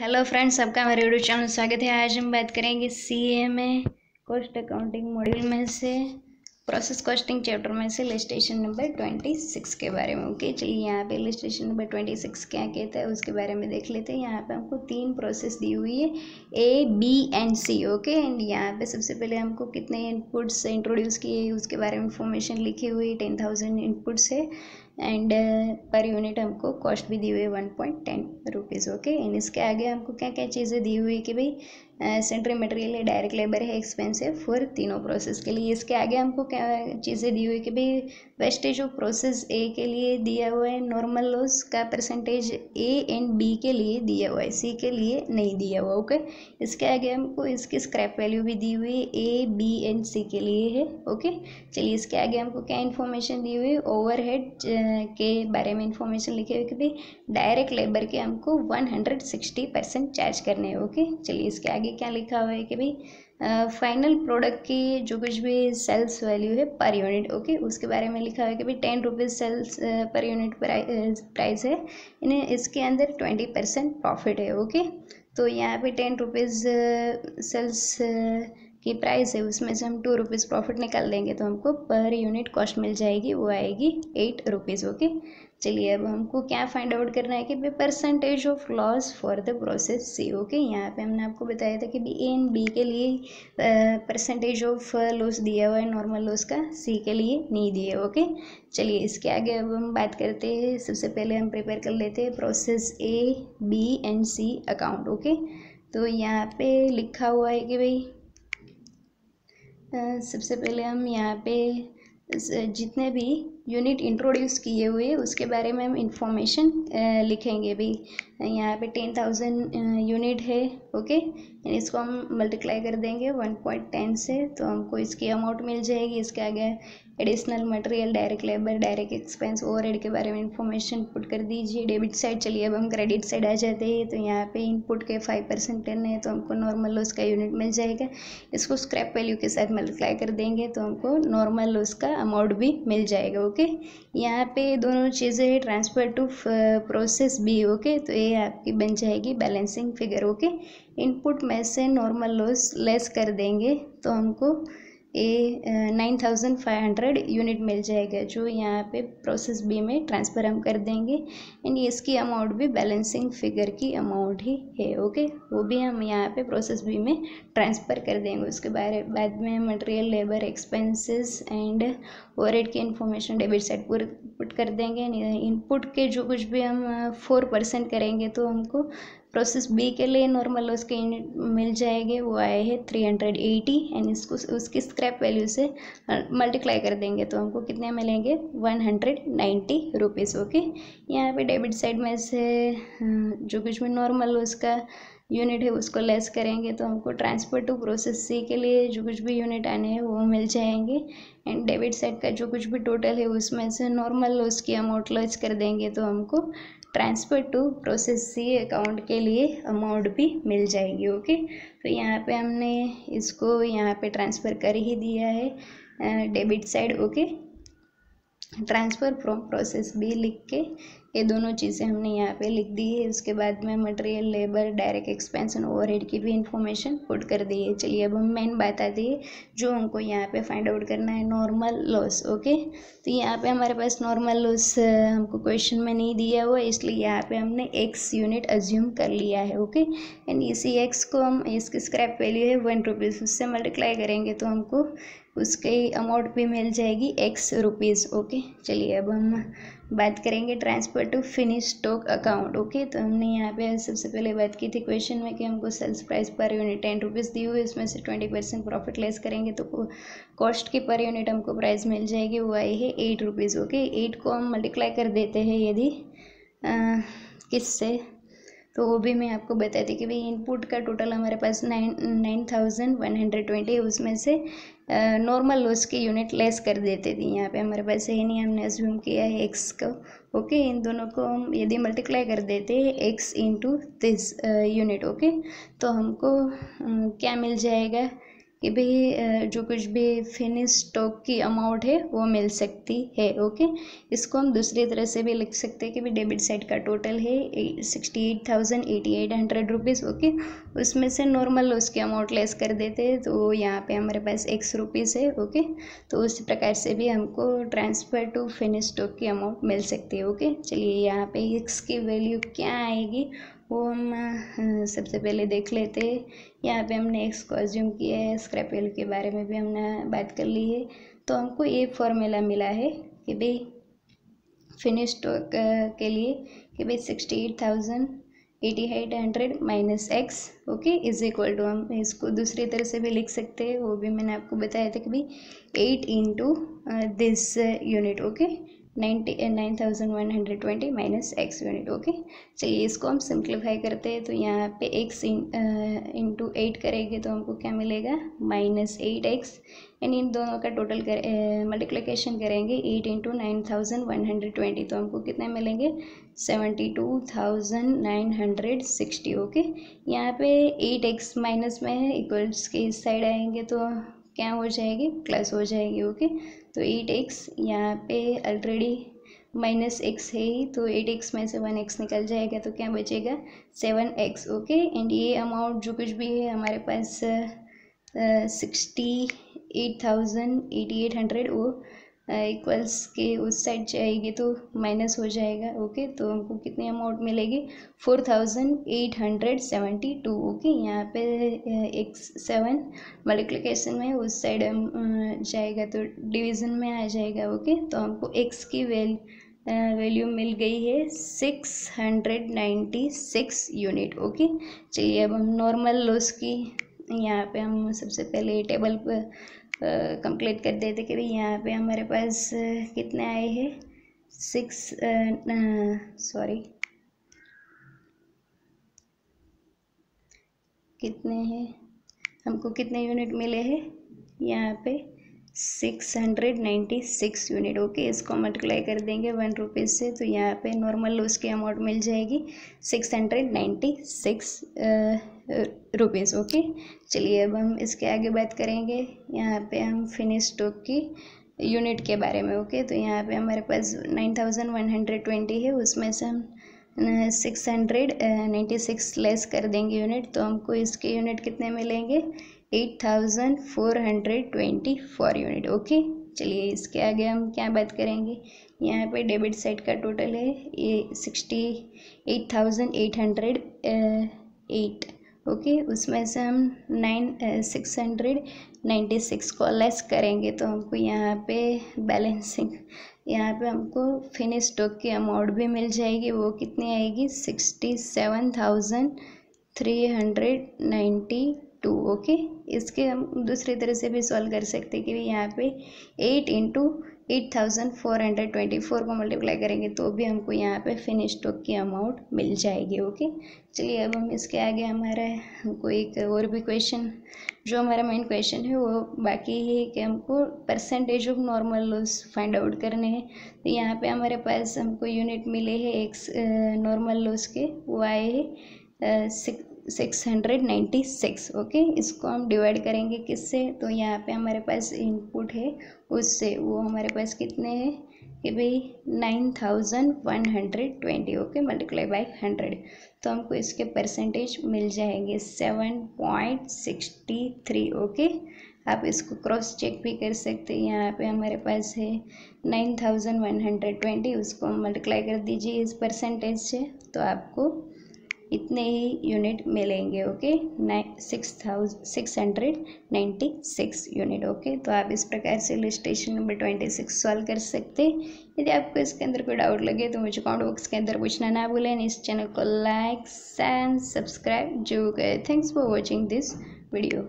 Hello friends सबका हमारे YouTube channel स्वागत है। आज हम बात करेंगे सी ए में कॉस्ट अकाउंटिंग मॉड्यूल में से प्रोसेस कॉस्टिंग चैप्टर में से लिस्टेशन नंबर ट्वेंटी सिक्स के बारे में। ओके चलिए यहाँ पे लिस्टेशन नंबर ट्वेंटी सिक्स क्या कहता है, उसके बारे में देख लेते हैं। यहाँ पे हमको तीन प्रोसेस दी हुई है A B and C okay and यहाँ पे सबसे पहले हमको कितने इनपुट्स इंट्रोड्यूस किए उसके बारे में इंफॉर्मेशन लिखी हुई टेन थाउज़ेंड इनपुट्स है। एंड पर यूनिट हमको कॉस्ट भी दी हुई है one point ten rupees okay and इसके आगे हमको क्या क्या चीज़ें दी हुई कि भाई सेंट्री मटेरियल है डायरेक्ट लेबर है एक्सपेंस है फॉर तीनों प्रोसेस के लिए। इसके आगे हमको क्या चीज़ें दी हुई कि भाई वेस्टेज ऑफ़ प्रोसेस ए के लिए दिया हुआ है नॉर्मल लॉस का परसेंटेज ए एंड बी के लिए दिया हुआ है सी के लिए नहीं दिया हुआ ओके इसके आगे हमको इसकी स्क्रैप वैल्यू भी दी हुई ए बी एंड सी के लिए है ओके चलिए इसके आगे हमको क्या इन्फॉर्मेशन दी हुई ओवर के बारे में इंफॉर्मेशन लिखे हुए कि भाई डायरेक्ट लेबर के हमको one hundred sixty percent charge करने हैं ओके चलिए इसके आगे क्या लिखा हुआ है कि भाई फाइनल प्रोडक्ट की जो कुछ भी सेल्स वैल्यू है पर यूनिट ओके उसके बारे में लिखा हुआ है कि भाई ten rupees sales per unit price है। इन्हें इसके अंदर ट्वेंटी परसेंट प्रॉफिट है ओके तो यहाँ पे टेन रुपीज़ सेल्स की प्राइस है, उसमें से हम टू रुपीज़ प्रॉफिट निकाल देंगे तो हमको पर यूनिट कॉस्ट मिल जाएगी, वो आएगी एट रुपीज़ ओके चलिए, अब हमको क्या फाइंड आउट करना है कि भाई percentage of loss for the process C okay यहाँ पे हमने आपको बताया था कि बी ए एंड बी के लिए परसेंटेज ऑफ़ लॉस दिया हुआ है नॉर्मल लॉस का सी के लिए नहीं दिया ओके चलिए, इसके आगे अब हम बात करते हैं, सबसे पहले हम प्रिपेयर कर लेते हैं process A B and C account okay तो यहाँ पे लिखा हुआ है कि भाई सबसे पहले हम यहाँ पे जितने भी यूनिट इंट्रोड्यूस किए हुए, उसके बारे में हम इंफॉर्मेशन लिखेंगे भी। यहाँ पे टेन थाउज़ेंड यूनिट है। ओके? यानी इसको हम मल्टीप्लाई कर देंगे वन पॉइंट टेन से तो हमको इसकी अमाउंट मिल जाएगी। इसके आगे additional material direct labour direct expense over के बारे में इंफॉर्मेशन पुट कर दीजिए। डेबिट साइड चलिए, अब हम क्रेडिट साइड आ जाते हैं तो यहाँ पे इनपुट के फाइव परसेंट टेन है तो हमको नॉर्मल लॉस का यूनिट मिल जाएगा। इसको स्क्रैप वैल्यू के साथ मल्टीप्लाई कर देंगे तो हमको नॉर्मल लॉस का अमाउंट भी मिल जाएगा, ओके? यहाँ पे दोनों चीज़ें ट्रांसफ़र टू प्रोसेस भी, ओके? तो ये आपकी बन जाएगी बैलेंसिंग फिगर ओके? इनपुट में से नॉर्मल लॉस लेस कर देंगे तो हमको a nine thousand five hundred unit मिल जाएगा, जो यहाँ पे प्रोसेस बी में ट्रांसफ़र हम कर देंगे। एंड इसकी अमाउंट भी बैलेंसिंग फिगर की अमाउंट ही है, ओके? वो भी हम यहाँ पे प्रोसेस बी में ट्रांसफ़र कर देंगे। उसके बारे, बाद में material, labour, expenses and overhead की इन्फॉर्मेशन डेबिट साइड पूर पुट कर देंगे। इनपुट के जो कुछ भी हम फोर परसेंट करेंगे तो हमको प्रोसेस बी के लिए नॉर्मल उसके यूनिट मिल जाएँगे, वो आए हैं थ्री हंड्रेड एटी एंड इसको, उसकी स्क्रैप वैल्यू से मल्टीप्लाई कर देंगे तो हमको कितने मिलेंगे? One hundred ninety rupees okay यहाँ पे डेबिट साइड में से जो कुछ भी नॉर्मल उसका यूनिट है, उसको लेस करेंगे तो हमको ट्रांसफ़र टू प्रोसेस सी के लिए जो कुछ भी यूनिट आने हैं, वो मिल जाएँगे। एंड डेबिट साइड का जो कुछ भी टोटल है, उसमें से नॉर्मल लॉस की अमाउंट लेस कर देंगे तो हमको transfer to process C account के लिए अमाउंट भी मिल जाएगी ओके तो यहाँ पे हमने इसको यहाँ पे ट्रांसफ़र कर ही दिया है debit side okay transfer from process B लिख के ये दोनों चीज़ें हमने यहाँ पे लिख दी है। उसके बाद में material labour direct expenses overhead की भी इंफॉर्मेशन पुट कर दी है। चलिए अब हम मेन बात आती है जो हमको यहाँ पे फाइंड आउट करना है नॉर्मल लॉस ओके तो यहाँ पे हमारे पास नॉर्मल लॉस हमको क्वेश्चन में नहीं दिया हुआ, इसलिए यहाँ पे हमने एक्स यूनिट अज्यूम कर लिया है ओके एंड इसी एक्स को हम, इसकी स्क्रैप वैल्यू है वन रुपीज़ उससे मल्टीप्लाई करेंगे तो हमको उसकी अमाउंट भी मिल जाएगी एक्स रुपीज़ ओके चलिए अब हम बात करेंगे transfer to finish stock account okay तो हमने यहाँ पे सबसे पहले बात की थी क्वेश्चन में कि हमको sales price per unit ten rupees दी हुई इसमें से ट्वेंटी परसेंट प्रॉफिट लेस करेंगे तो कॉस्ट की पर यूनिट हमको प्राइस मिल जाएगी, वो आई है एट रुपीज़ ओके एट को हम मल्टीप्लाई कर देते हैं यदि किससे? तो वो भी मैं आपको बताती कि भाई इनपुट का टोटल हमारे पास nine nine thousand one hundred twenty उसमें से नॉर्मल लॉस की यूनिट लेस कर देते थे यहाँ पे। हमारे पास है नहीं, हमने अज्यूम किया है एक्स को। ओके इन दोनों को हम यदि मल्टीप्लाई कर देते हैं X into this unit okay तो हमको क्या मिल जाएगा? कि भाई जो कुछ भी फिनिश स्टॉक की अमाउंट है, वो मिल सकती है ओके इसको हम दूसरी तरह से भी लिख सकते हैं कि भाई डेबिट साइड का टोटल है sixty eight thousand eighty eight hundred rupees okay उसमें से नॉर्मल उसकी अमाउंट लेस कर देते हैं तो यहाँ पे हमारे पास एक्स रुपीज़ है ओके तो उस प्रकार से भी हमको ट्रांसफ़र टू फिनिश स्टॉक की अमाउंट मिल सकती है ओके चलिए यहाँ पे एक्स की वैल्यू क्या आएगी? वो हम सबसे पहले देख लेते। हैं यहाँ पे हमने एक्स को अज्यूम किया है स्क्रैप वैल्यू के बारे में भी हमने बात कर ली है। तो हमको ये फॉर्मूला मिला है कि भाई फिनिश स्टॉक के लिए कि भाई sixty eight thousand eighty eight hundred minus X okay is equal to हम इसको दूसरी तरह से भी लिख सकते हैं। वो भी मैंने आपको बताया था कि भाई eight into this unit okay ninety nine thousand one hundred twenty minus X unit, okay? चलिए इसको हम सिंप्लीफाई करते हैं तो यहाँ पे एक्स इंटू एट करेंगे तो हमको क्या मिलेगा? माइनस एट एक्स, यानी इन दोनों का टोटल कर मल्टीप्लिकेशन करेंगे eight into nine thousand one hundred twenty तो हमको कितने मिलेंगे? Seventy two thousand nine hundred sixty, okay? यहाँ पे एट एक्स माइनस में है इक्वल्स के इस साइड आएँगे तो क्या हो जाएगी? प्लस हो जाएगी ओके तो एट एक्स यहाँ पे ऑलरेडी माइनस एक्स है ही तो एट एक्स में से वन एक्स निकल जाएगा तो क्या बचेगा? सेवन एक्स ओके एंड ये अमाउंट जो कुछ भी है, हमारे पास sixty eight thousand eighty eight hundred वो इक्वल्स के उस साइड जाएगी तो माइनस हो जाएगा ओके तो हमको कितनी अमाउंट मिलेगी? Four thousand eight hundred seventy two okay यहाँ पे एक सेवन मल्टीप्लिकेशन में उस साइड जाएगा तो डिवीज़न में आ जाएगा ओके तो हमको एक्स की वैल वैल्यू मिल गई है six hundred ninety six unit okay चलिए अब हम नॉर्मल लॉस की, यहाँ पे हम सबसे पहले टेबल पर कंप्लीट कर देते कि भाई यहाँ पे हमारे पास कितने आए हैं? सिक्स सॉरी कितने हैं? हमको कितने यूनिट मिले हैं यहाँ पे? Six hundred ninety six unit, okay? इसको मल्टीप्लाई कर देंगे वन रुपीज़ से तो यहाँ पे नॉर्मल उसकी अमाउंट मिल जाएगी six hundred ninety six rupees okay? चलिए, अब हम इसके आगे बात करेंगे। यहाँ पे हम फिनिश स्टॉक की यूनिट के बारे में, ओके? तो यहाँ पे हमारे पास nine thousand one hundred twenty है, उसमें से हम six hundred ninety six less कर देंगे यूनिट तो हमको इसके यूनिट कितने मिलेंगे? Eight thousand four hundred twenty four unit okay चलिए इसके आगे हम क्या बात करेंगे? यहाँ पे डेबिट साइड का टोटल है, ये sixty eight thousand eight hundred eight okay उसमें से हम nine six hundred ninety six को लेस करेंगे तो हमको यहाँ पे बैलेंसिंग यहाँ पे हमको फिनिश स्टॉक की अमाउंट भी मिल जाएगी, वो कितनी आएगी? Sixty seven thousand three hundred ninety two okay इसके हम दूसरी तरह से भी सॉल्व कर सकते हैं कि यहाँ पे eight into eight thousand four hundred twenty four को मल्टीप्लाई करेंगे तो भी हमको यहाँ पे फिनिश स्टॉक की अमाउंट मिल जाएगी ओके चलिए अब हम इसके आगे हमारा हमको एक और भी क्वेश्चन जो हमारा मेन क्वेश्चन है, वो बाकी है कि हमको percentage of normal loss find out करने हैं। तो यहाँ पे हमारे पास हमको यूनिट मिले हैं एक नॉर्मल लॉस के, वो आए हैं six six hundred ninety six, okay? इसको हम डिवाइड करेंगे किससे? तो यहाँ पे हमारे पास इनपुट है, उससे वो हमारे पास कितने हैं? कि भाई nine thousand one hundred twenty, okay? Multiply by hundred. तो हमको इसके परसेंटेज मिल जाएँगे seven point sixty three, okay? आप इसको क्रॉस चेक भी कर सकते हैं। यहाँ पे हमारे पास है nine thousand one hundred twenty, उसको मल्टीप्लाई कर दीजिए इस परसेंटेज से तो आपको इतने ही यूनिट मिलेंगे okay six thousand six hundred ninety six unit okay तो आप इस प्रकार से illustration number twenty six solve कर सकते हैं। यदि आपको इसके अंदर कोई डाउट लगे तो मुझे कमेंट बॉक्स के अंदर पूछना ना भूलें। इस चैनल को लाइक एंड सब्सक्राइब जो गए thanks for watching this video